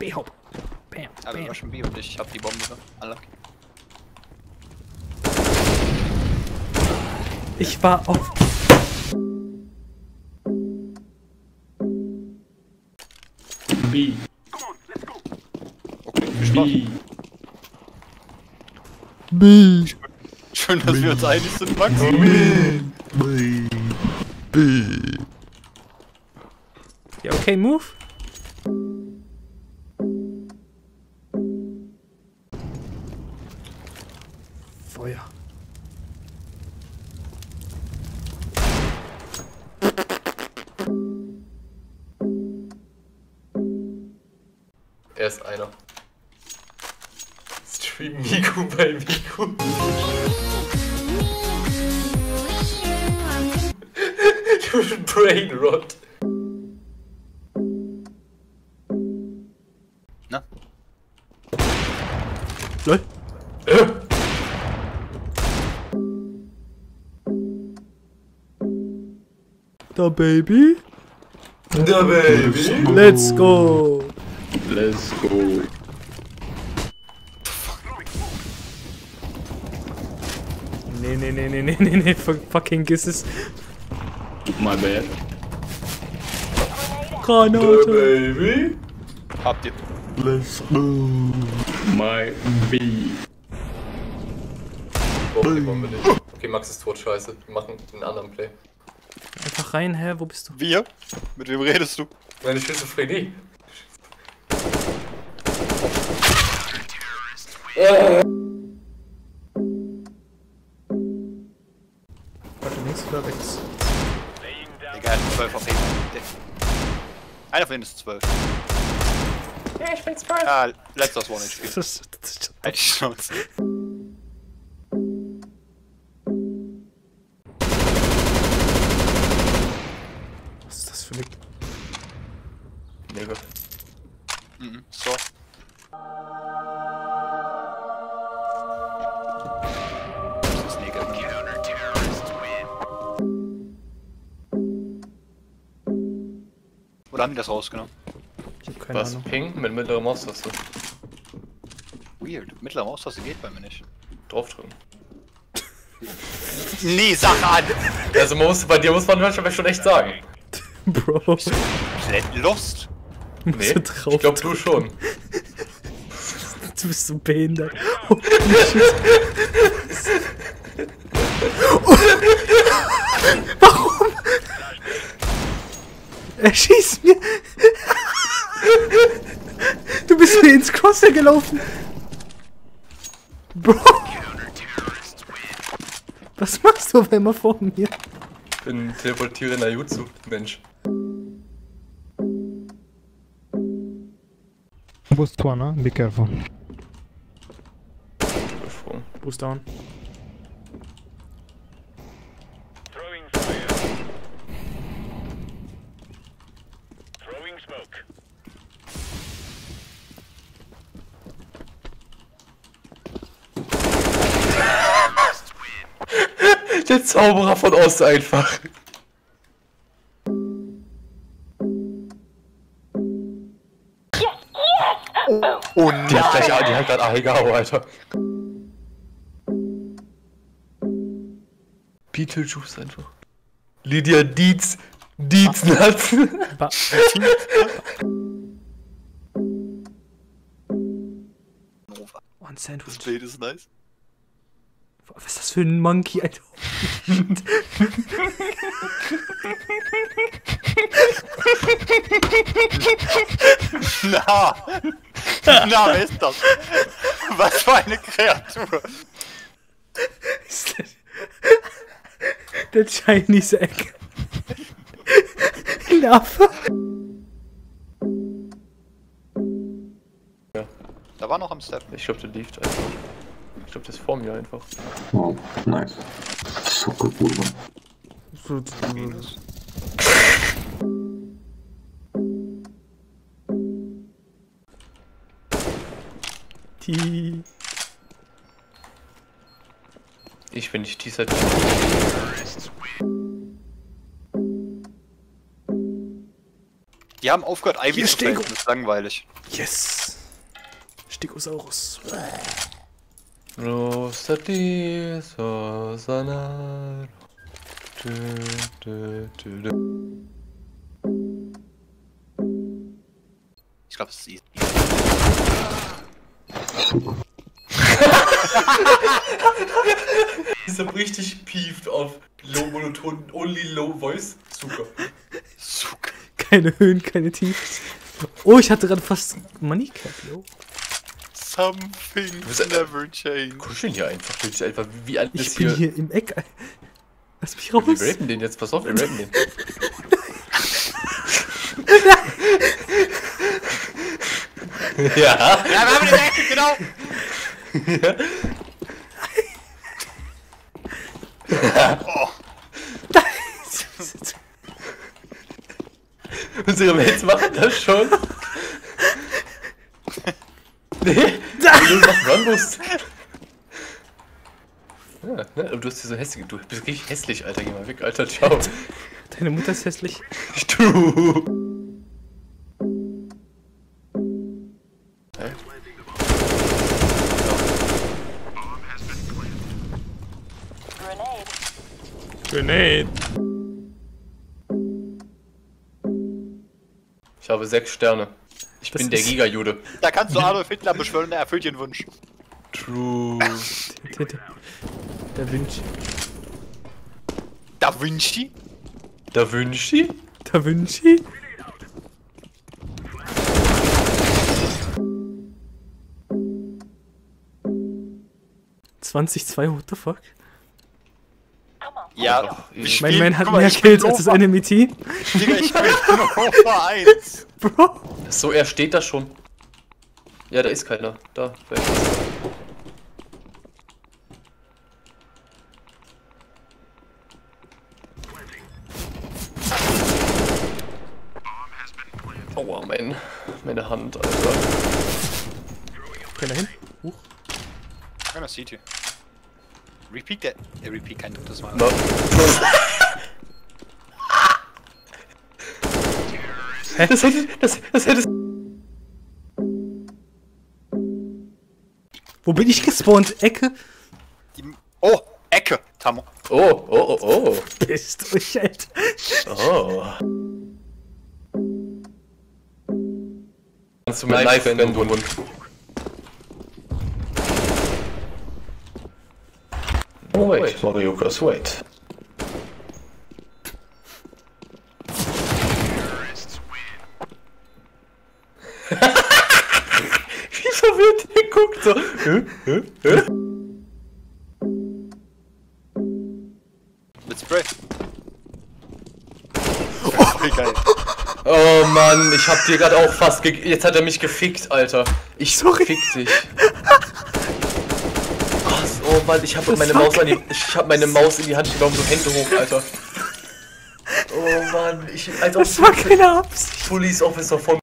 B-Hop. Bam, Aber wir bam. war schon B und ich hab die Bombe. Unlucky. Ich war auf... B. Okay, viel Spaß. B. B. Schön, dass wir uns einig sind, Max. Ja, okay, move. Er ist einer. Stream Miku bei Miku. du Brain Rot. Na? Lol. Da Baby. Da Baby. Let's go. Let's go. Nee, nee, nee, nee, nee, nee, nee, fuck- fucking Gisses. My bad. Granate. Baby. Habt ihr. Let's go. My B. Braucht die nicht. Okay, Max ist tot, scheiße. Wir machen einen anderen Play. Einfach rein, hä? Wo bist du? Wir? Mit wem redest du? Meine Schizophrenie. Warte, links oder rechts? Egal, 12 auf jeden Fall. Einer von denen ist 12. Ja, ich bin 12. Ah, letztes One HP. Das, das, das, Halt die Schnauze. Oder haben die das rausgenommen? Ich hab keine Was? Ahnung. Ping mit mittlerer Maustaste. Weird. Mittlere Maustaste geht bei mir nicht. Draufdrücken. Nee, sag an! Also man muss, bei dir muss man manchmal schon echt sagen. Bro. Komplett lost. Nee, ich glaube du schon. Du bist so behindert. Shit. Warum? Er schießt mir. Du bist mir ins Crosser gelaufen. Bro. Was machst du auf einmal vor mir? Ich bin teleportierender Jutsu, Mensch. Boost one, huh? Be careful. Boost down. Der Zauberer von Ost einfach. Oh Die hat gleich, die hat grad Ahegao, Alter. Beetlejuice einfach. Lydia Dietz. Dietz Nuts. Ba oh, ein Sandwich. Bild ist nice. Was ist das für ein Monkey, Alter? Na! Na, wer ist das? Was für eine Kreatur! Ist das- Der Chinese Egg. Lava. Da war noch am Step. Ich glaube, der liegt einfach. Ich glaube, das ist vor mir einfach. Oh, nice. So Socke, Bruder. So, Minus. T. Ich bin nicht dieser Typ. Die haben aufgehört, Ivy zu stehen. Das ist langweilig. Yes! Stegosaurus. Rostati Sosana. Du, du, du, du. Ich glaube, es ist easy. Ist aber richtig pieft auf low monoton, only low voice. Super. Zug. Keine Höhen, keine Tiefen. Oh, ich hatte gerade fast Money Cap, yo. Something ein- never change. Kuscheln hier einfach. Du bist einfach wie alt Ich bin hier. hier im Eck. Lass mich Wir raus. rapen den jetzt, pass auf, wir rapen den. ja. Ja, wir haben den Ecke, genau! Unsere Mates machen das schon. nee, du machst Runboost. Ja, ne? du hast hier so hässlich. Du bist richtig hässlich, Alter. Geh mal weg, Alter. Ciao. Deine Mutter ist hässlich. Du. Hä? Grenade. Ich habe sechs Sterne. Ich Das bin der Giga-Jude. Da kannst du Adolf Hitler beschwören, er erfüllt dir einen Wunsch. True. Da, da, da Vinci. Da Vinci? Da Vinci? Da Vinci? Zwei, what the fuck? Ja, ich Mein spielen- Man hat mehr Kills als das. Enemy Team. Digga, ich bin Nova 1. Bro. So, er steht da schon. Ja, da ist keiner. Da. das? Aua, mein, meine Hand, Alter. Keiner hin? Huch. Keiner sieht hier. Repeat der. Äh, repeat kein drittes Mal. Na, Das hätte, das, das hätte. Wo bin ich gespawnt? Ecke? Die, oh, Ecke, Tammo. Oh, oh, oh, oh. Bist du, Alter. Oh. Kannst du mit Knife, wenn du wund. Oh, wait, Mariukas, wait. Wie verwirrt der guckt so. Mit Spray. Wie geil. Oh Mann, ich hab dir gerade auch fast ge Jetzt hat er mich gefickt, Alter. Ich Sorry. fick dich. Oh, oh Mann, ich hab meine fuck? Maus an die, ich hab meine Maus in die Hand genommen, so Hände hoch, Alter. Oh Mann, ich als ob Das war keine Absicht. Police Officer mir